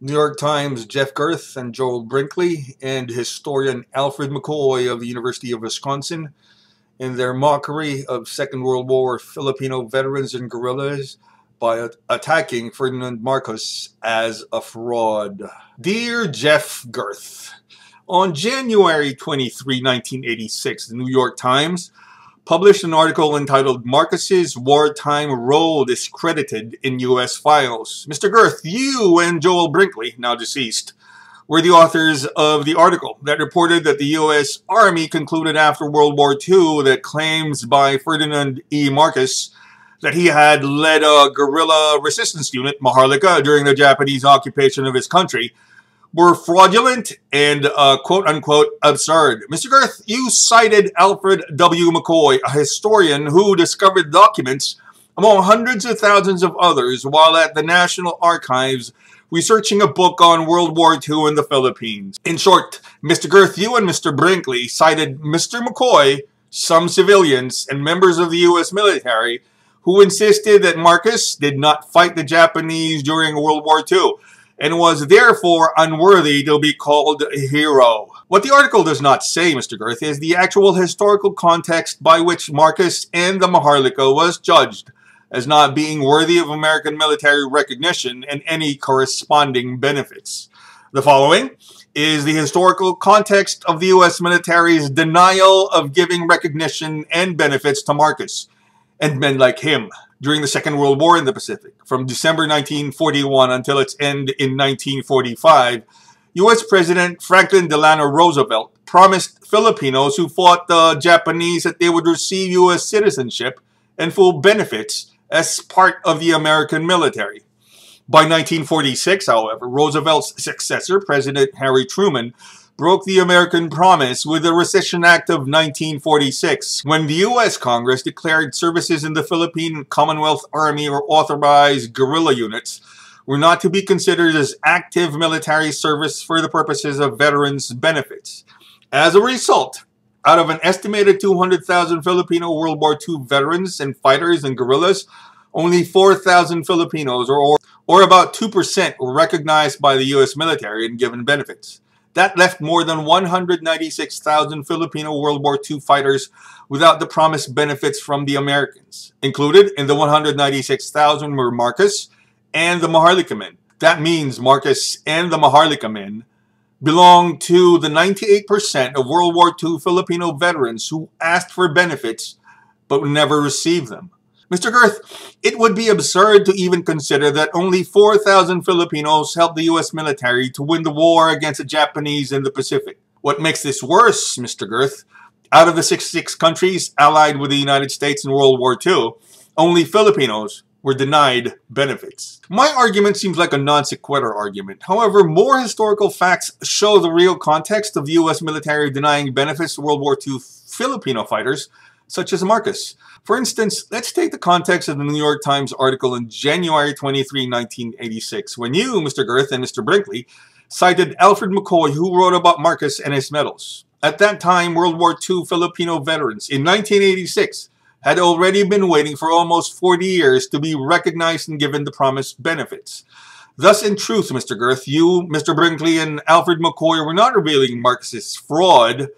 New York Times Jeff Gerth and Joel Brinkley and historian Alfred McCoy of the University of Wisconsin in their mockery of Second World War Filipino veterans and guerrillas by attacking Ferdinand Marcos as a fraud. Dear Jeff Gerth, on January 23, 1986, the New York Times published an article entitled Marcos's Wartime Role Discredited in U.S. Files. Mr. Gerth, you and Joel Brinkley, now deceased, were the authors of the article that reported that the U.S. Army concluded after World War II that claims by Ferdinand E. Marcos that he had led a guerrilla resistance unit, Maharlika, during the Japanese occupation of his country were fraudulent and uh, quote unquote absurd. Mr. Gerth, you cited Alfred W. McCoy, a historian who discovered documents among hundreds of thousands of others while at the National Archives researching a book on World War II in the Philippines. In short, Mr. Gerth, you and Mr. Brinkley cited Mr. McCoy, some civilians, and members of the U.S. military who insisted that Marcos did not fight the Japanese during World War II and was therefore unworthy to be called a hero. What the article does not say, Mr. Gerth, is the actual historical context by which Marcos and the Maharlika was judged as not being worthy of American military recognition and any corresponding benefits. The following is the historical context of the U.S. military's denial of giving recognition and benefits to Marcos and men like him during the Second World War in the Pacific. From December 1941 until its end in 1945, U.S. President Franklin Delano Roosevelt promised Filipinos who fought the Japanese that they would receive U.S. citizenship and full benefits as part of the American military. By 1946, however, Roosevelt's successor, President Harry Truman, broke the American promise with the Rescission Act of 1946, when the U.S. Congress declared services in the Philippine Commonwealth Army or authorized guerrilla units were not to be considered as active military service for the purposes of veterans' benefits. As a result, out of an estimated 200,000 Filipino World War II veterans and fighters and guerrillas, only 4,000 Filipinos, or, or about 2%, were recognized by the U.S. military and given benefits. That left more than 196,000 Filipino World War II fighters without the promised benefits from the Americans. Included in the 196,000 were Marcos and the Maharlika men. That means Marcos and the Maharlika men belong to the 98% of World War II Filipino veterans who asked for benefits but never received them. Mr. Gerth, it would be absurd to even consider that only 4,000 Filipinos helped the U.S. military to win the war against the Japanese in the Pacific. What makes this worse, Mr. Gerth, out of the 66 countries allied with the United States in World War II, only Filipinos were denied benefits. My argument seems like a non sequitur argument. However, more historical facts show the real context of the U.S. military denying benefits to World War II Filipino fighters, such as Marcos. For instance, let's take the context of the New York Times article in January 23, 1986, when you, Mr. Gerth, and Mr. Brinkley cited Alfred McCoy, who wrote about Marcos and his medals. At that time, World War II Filipino veterans in 1986 had already been waiting for almost 40 years to be recognized and given the promised benefits. Thus, in truth, Mr. Gerth, you, Mr. Brinkley, and Alfred McCoy were not revealing Marcos' fraud,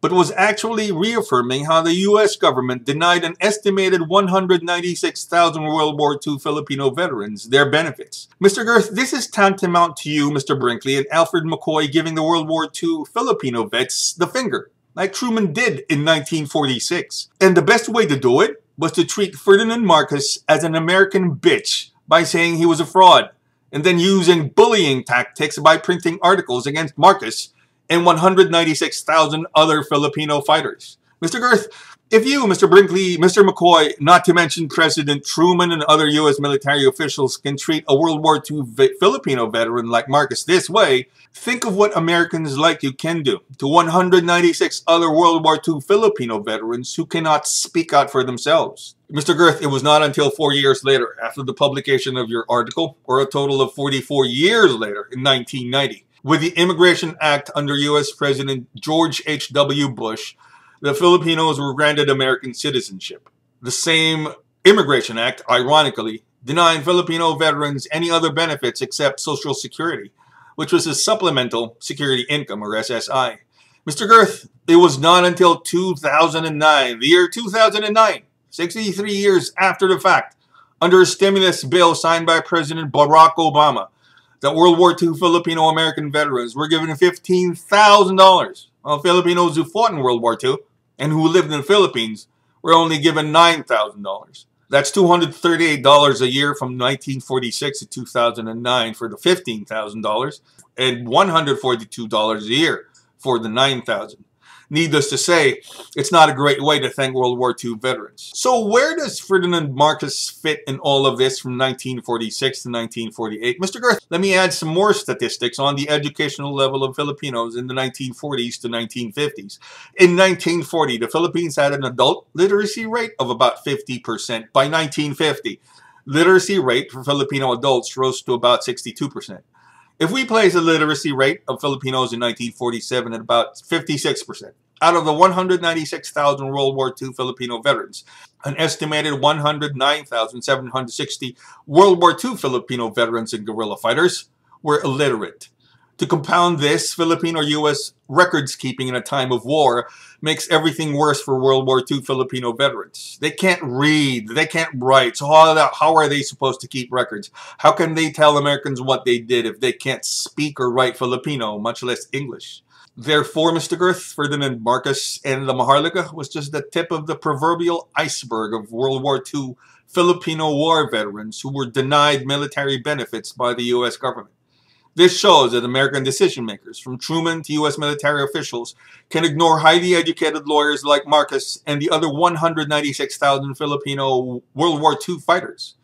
but was actually reaffirming how the U.S. government denied an estimated 196,000 World War II Filipino veterans their benefits. Mr. Gerth, this is tantamount to you, Mr. Brinkley, and Alfred McCoy giving the World War II Filipino vets the finger, like Truman did in 1946. And the best way to do it was to treat Ferdinand Marcos as an American bitch by saying he was a fraud, and then using bullying tactics by printing articles against Marcos and 196,000 other Filipino fighters. Mr. Gerth, if you, Mr. Brinkley, Mr. McCoy, not to mention President Truman and other U.S. military officials can treat a World War II Filipino veteran like Marcos this way, think of what Americans like you can do to 196 other World War II Filipino veterans who cannot speak out for themselves. Mr. Gerth, it was not until four years later, after the publication of your article, or a total of 44 years later, in 1990, with the Immigration Act under U.S. President George H.W. Bush, the Filipinos were granted American citizenship. The same Immigration Act, ironically, denying Filipino veterans any other benefits except Social Security. which was a supplemental security income or SSI. Mr. Gerth, it was not until 2009, the year 2009, 63 years after the fact, under a stimulus bill signed by President Barack Obama, that World War II Filipino American veterans were given $15,000, while Filipinos who fought in World War II and who lived in the Philippines were only given $9,000. That's $238 a year from 1946 to 2009 for the $15,000 and $142 a year for the 9000 Needless to say, it's not a great way to thank World War II veterans. So where does Ferdinand Marcos fit in all of this from 1946 to 1948? Mr. Gerth, let me add some more statistics on the educational level of Filipinos in the 1940s to 1950s. In 1940, the Philippines had an adult literacy rate of about 50%. By 1950, literacy rate for Filipino adults rose to about 62%. If we place the literacy rate of Filipinos in 1947 at about 56%, out of the 196,000 World War II Filipino veterans, an estimated 109,760 World War II Filipino veterans and guerrilla fighters were illiterate. To compound this, Filipino U.S. records keeping in a time of war makes everything worse for World War II Filipino veterans. They can't read, they can't write, so how, how are they supposed to keep records? How can they tell Americans what they did if they can't speak or write Filipino, much less English? Therefore, Mr. Gerth, Ferdinand Marcos, and the Maharlika was just the tip of the proverbial iceberg of World War II Filipino war veterans who were denied military benefits by the U.S. government. This shows that American decision makers, from Truman to U.S. military officials, can ignore highly educated lawyers like Marcos and the other 196,000 Filipino World War II fighters.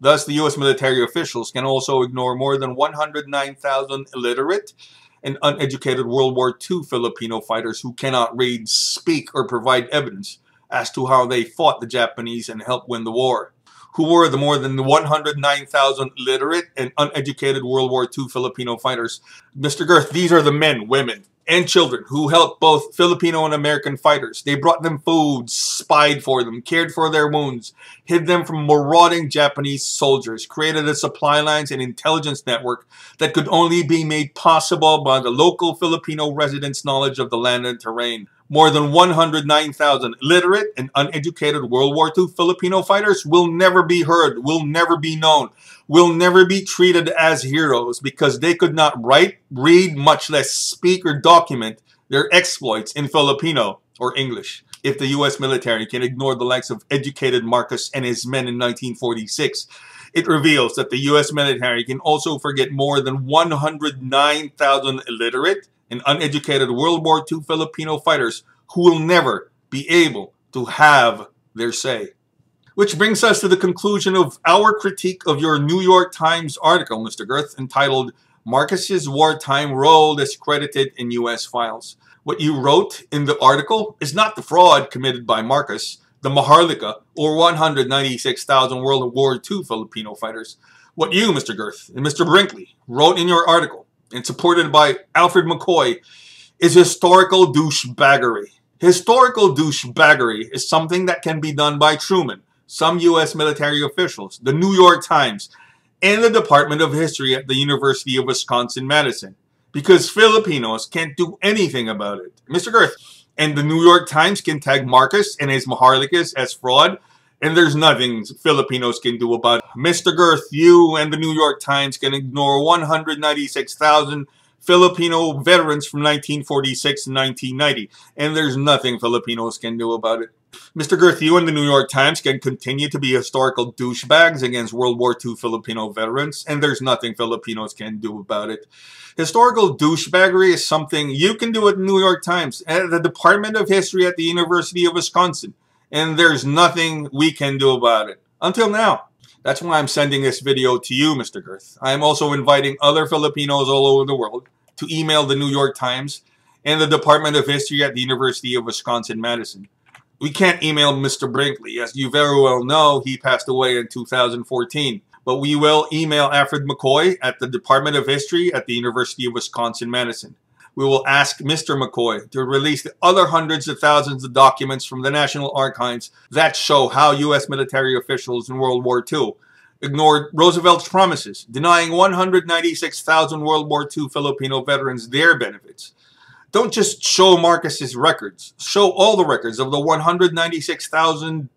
Thus, the U.S. military officials can also ignore more than 109,000 illiterate and uneducated World War II Filipino fighters who cannot read, speak, or provide evidence as to how they fought the Japanese and helped win the war who were the more than 109,000 literate and uneducated World War II Filipino fighters. Mr. Gerth, these are the men, women, and children who helped both Filipino and American fighters. They brought them food, spied for them, cared for their wounds, hid them from marauding Japanese soldiers, created a supply lines and intelligence network that could only be made possible by the local Filipino residents' knowledge of the land and terrain. More than 109,000 illiterate and uneducated World War II Filipino fighters will never be heard, will never be known, will never be treated as heroes because they could not write, read, much less speak or document their exploits in Filipino or English. If the U.S. military can ignore the likes of educated Marcos and his men in 1946, it reveals that the U.S. military can also forget more than 109,000 illiterate and uneducated World War II Filipino fighters who will never be able to have their say. Which brings us to the conclusion of our critique of your New York Times article, Mr. Gerth, entitled Marcos's Wartime Role Discredited in U.S. Files. What you wrote in the article is not the fraud committed by Marcos, the Maharlika, or 196,000 World War II Filipino fighters. What you, Mr. Gerth, and Mr. Brinkley wrote in your article and supported by Alfred McCoy is historical douchebaggery. Historical douchebaggery is something that can be done by Truman, some U.S. military officials, the New York Times, and the Department of History at the University of Wisconsin-Madison. Because Filipinos can't do anything about it. Mr. Gerth, and the New York Times can tag Marcos and his Maharlikas as fraud and there's nothing Filipinos can do about it. Mr. Gerth, you and the New York Times can ignore 196,000 Filipino veterans from 1946 to 1990, and there's nothing Filipinos can do about it. Mr. Gerth, you and the New York Times can continue to be historical douchebags against World War II Filipino veterans, and there's nothing Filipinos can do about it. Historical douchebaggery is something you can do at the New York Times, at the Department of History at the University of Wisconsin and there's nothing we can do about it. Until now. That's why I'm sending this video to you, Mr. Gerth. I am also inviting other Filipinos all over the world to email the New York Times and the Department of History at the University of Wisconsin-Madison. We can't email Mr. Brinkley. As you very well know, he passed away in 2014. But we will email Alfred McCoy at the Department of History at the University of Wisconsin-Madison we will ask Mr. McCoy to release the other hundreds of thousands of documents from the National Archives that show how U.S. military officials in World War II ignored Roosevelt's promises, denying 196,000 World War II Filipino veterans their benefits. Don't just show Marcos's records, show all the records of the 196,000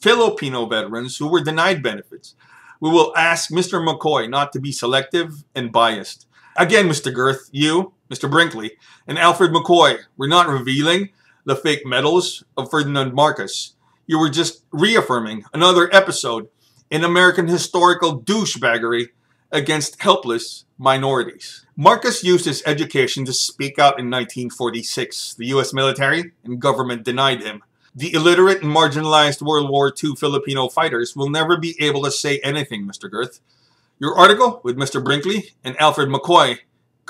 Filipino veterans who were denied benefits. We will ask Mr. McCoy not to be selective and biased. Again, Mr. Gerth, you, Mr. Brinkley, and Alfred McCoy were not revealing the fake medals of Ferdinand Marcos. You were just reaffirming another episode in American historical douchebaggery against helpless minorities. Marcos used his education to speak out in 1946. The U.S. military and government denied him. The illiterate and marginalized World War II Filipino fighters will never be able to say anything, Mr. Gerth. Your article with Mr. Brinkley and Alfred McCoy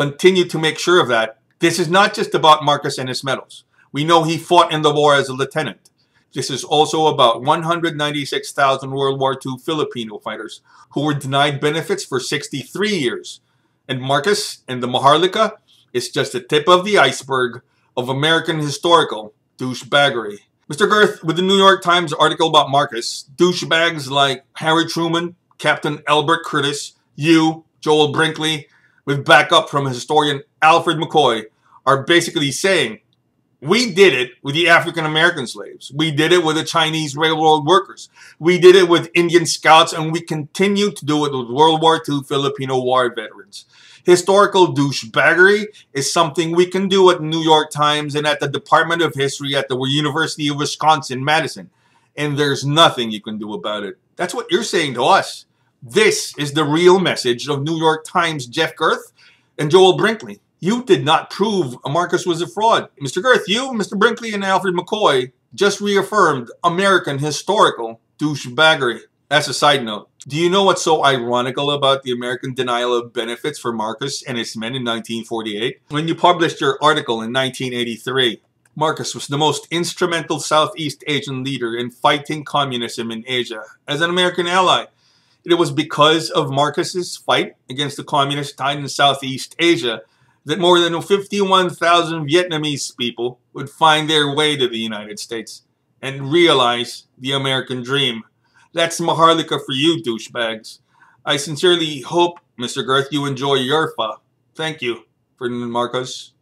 continue to make sure of that. This is not just about Marcos and his medals. We know he fought in the war as a lieutenant. This is also about 196,000 World War II Filipino fighters who were denied benefits for 63 years. And Marcos and the Maharlika is just the tip of the iceberg of American historical douchebaggery. Mr. Gerth, with the New York Times article about Marcos, douchebags like Harry Truman, Captain Elbert Curtis, you, Joel Brinkley, with backup from historian Alfred McCoy, are basically saying we did it with the African American slaves. We did it with the Chinese railroad workers. We did it with Indian scouts, and we continue to do it with World War II Filipino war veterans. Historical douchebaggery is something we can do at the New York Times and at the Department of History at the University of Wisconsin Madison. And there's nothing you can do about it. That's what you're saying to us. This is the real message of New York Times Jeff Gerth and Joel Brinkley. You did not prove Marcos was a fraud. Mr. Gerth, you, Mr. Brinkley, and Alfred McCoy just reaffirmed American historical douchebaggery. That's a side note. Do you know what's so ironical about the American denial of benefits for Marcos and his men in 1948? When you published your article in 1983, Marcos was the most instrumental Southeast Asian leader in fighting communism in Asia as an American ally. It was because of Marcos's fight against the communist tide in Southeast Asia that more than 51,000 Vietnamese people would find their way to the United States and realize the American dream. That's Maharlika for you, douchebags. I sincerely hope, Mr. Gerth, you enjoy your pho. Thank you, Ferdinand Marcos.